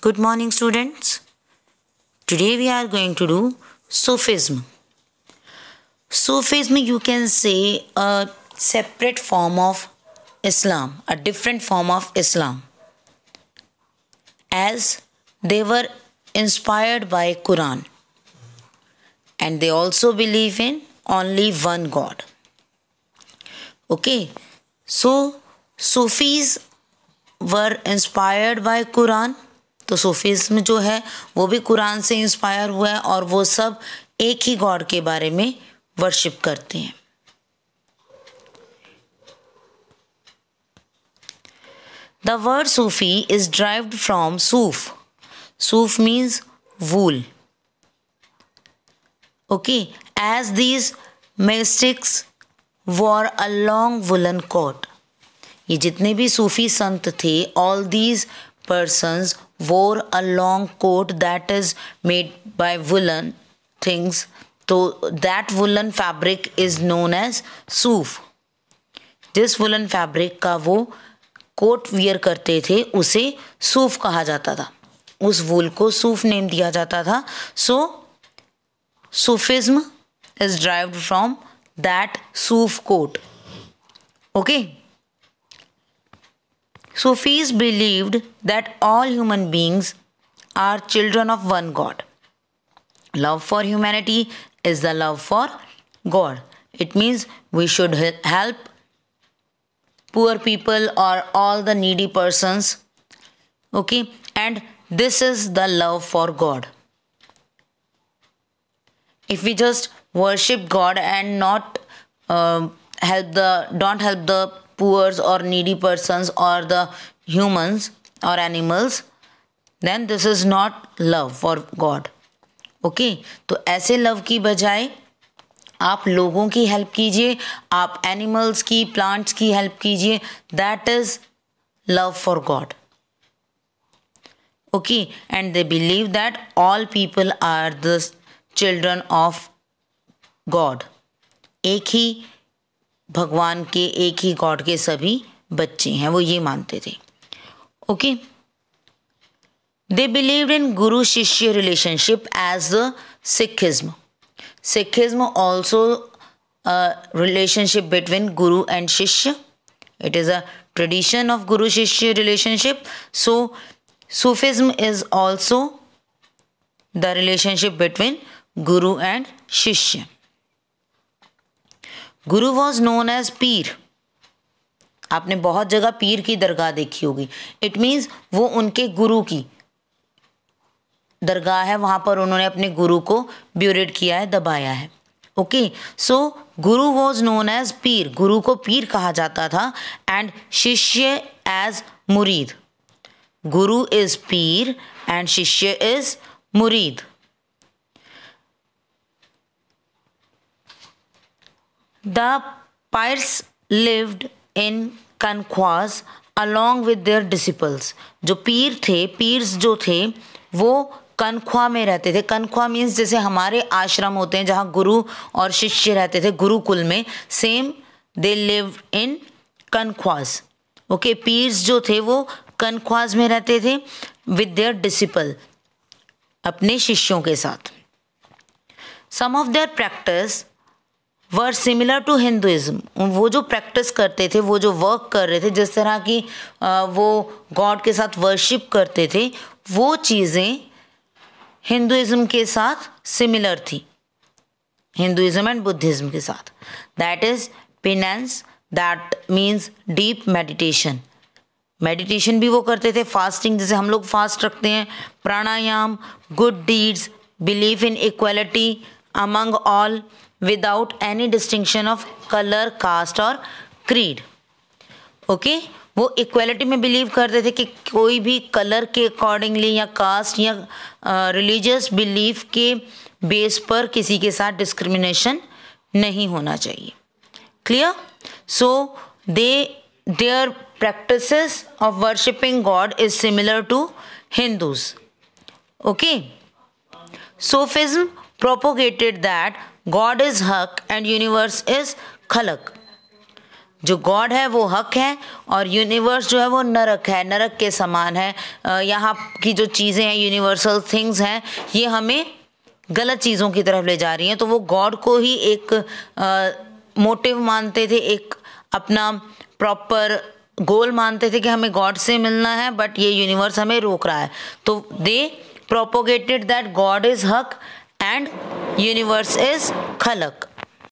Good morning, students. Today we are going to do Sufism. Sufism, you can say, a separate form of Islam, a different form of Islam, as they were inspired by Quran, and they also believe in only one God. Okay, so Sufis were inspired by Quran तो Sufism जो है, वो भी कुरान से inspire हुआ है और वो सब एक ही गॉड के बारे में वर्शिप करते हैं। The word Sufi is derived from सूफ सूफ means wool okay as these mystics wore a long woollen coat ये जितने भी सूफी संत थे all these persons wore a long coat that is made by woolen things. तो that woollen fabric is known as सूफ जिस वुलन फैब्रिक का वो कोट वियर करते थे, उसे सूफ कहा जाता था। उस वूल को सूफ नेम दिया जाता था। So Sufism is derived from that सूफ coat okay Sufis believed that all human beings are children of one God. Love for humanity is the love for God. It means we should help poor people or all the needy persons. Okay, and this is the love for God. If we just worship God and not uh, help the don't help the poor or needy persons or the humans or animals, then this is not love for god. Okay okay? तो ऐसे love की बजाय आप लोगों की help कीजिए, आप animals की प्लांट्स की हेल्प कीजिए that is love for god okay and they believe that all people are the children of god एक ही भगवान के एक ही गॉड के सभी बच्चे हैं, वो ये मानते थे। Okay they believe in guru shishya relationship as the Sikhism Sikhism also relationship between guru and shishya it is a tradition of guru shishya relationship so Sufism is also the relationship between guru and shishya guru was known as पीर। आपने बहुत जगह पीर की दरगाह देखी होगी। It means वो उनके गुरु की दरगाह है। वहाँ पर उन्होंने अपने गुरु को ब्यूरेट किया है, दबाया है। Okay so Guru was known as पीर। गुरु को पीर कहा जाता था एंड शिष्य एज मुरीद। गुरु is Pir and shishya is मुरीद। The Pyres lived in Kankhwas along with their disciples. जो पीर थे, पीर्स जो थे, वो कनख्वा में रहते थे। कनख्वा मीन्स जैसे हमारे आश्रम होते हैं, जहाँ गुरु और शिष्य रहते थे, गुरुकुल में same they live in कनख्वास okay pirs जो थे, वो कनख्वास में रहते थे विद देयर डिसिपल अपने शिष्यों के साथ। Some of their practice were similar to Hinduism वो जो प्रैक्टिस करते थे, वो जो वर्क कर रहे थे, जिस तरह की वो गॉड के साथ वर्शिप करते थे, वो चीज़ें हिंदुज़म के साथ सिमिलर थी। हिंदुज़म एंड बुद्धिज़्म के साथ। That is penance that means deep meditation meditation भी वो करते थे फास्टिंग जैसे हम लोग फास्ट रखते हैं, pranayama good deeds believe in equality among all without any distinction of colour caste और क्रीड ओके वो इक्वलिटी में बिलीव करते थे कि कोई भी कलर के अकॉर्डिंगली या कास्ट या रिलीजियस बिलीफ के बेस पर किसी के साथ डिस्क्रिमिनेशन नहीं होना चाहिए। Clear so they their practice of worshipping god is similar to Hindus okay Sufism propagated that God is Haq and universe is Khalaq. जो गॉड है, वो हक है और यूनिवर्स जो है, वो नरक है। नरक के समान है। यहाँ की जो चीज़ें हैं यूनिवर्सल थिंग्स हैं, ये हमें गलत चीज़ों की तरफ़ ले जा रही हैं। तो वो गॉड को ही एक मोटिव मानते थे, एक अपना प्रॉपर गोल मानते थे कि हमें गॉड से मिलना है बट ये यूनिवर्स हमें रोक रहा है। तो they propagated that god is हक एंड यूनिवर्स इज़ खलक